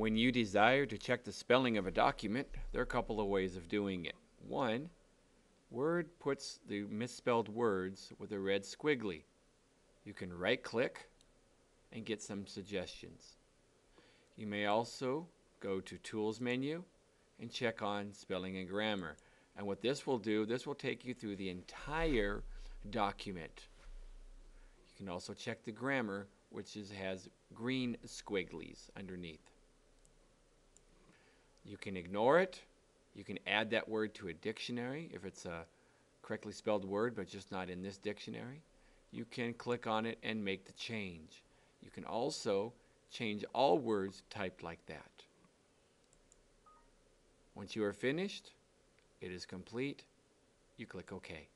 When you desire to check the spelling of a document, there are a couple of ways of doing it. One, Word puts the misspelled words with a red squiggly. You can right click and get some suggestions. You may also go to Tools menu and check on Spelling and Grammar. And what this will do, this will take you through the entire document. You can also check the grammar, which is, has green squigglies underneath. You can ignore it. You can add that word to a dictionary if it's a correctly spelled word but just not in this dictionary. You can click on it and make the change. You can also change all words typed like that. Once you are finished, it is complete, you click OK.